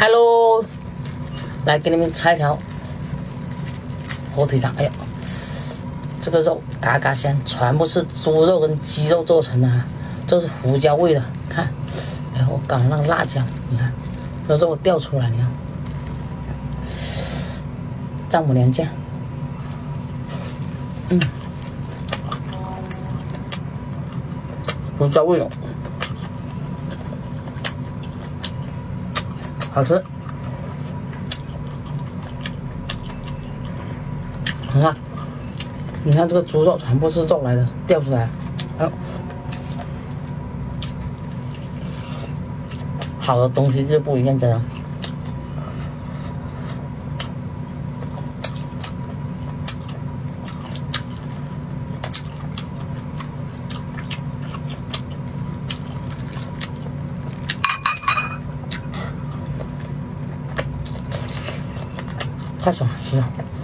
Hello，来给你们拆一条火腿肠。哎呀，这个肉嘎嘎香，全部是猪肉跟鸡肉做成的哈。这是胡椒味的，看，哎，我搞那个辣椒，你看，这肉掉出来，你看，丈母娘酱，嗯，胡椒味的。好吃，你看，你看这个猪肉全部是肉来的，掉出来，哎，好的东西就不一样，真的。太小了，不行。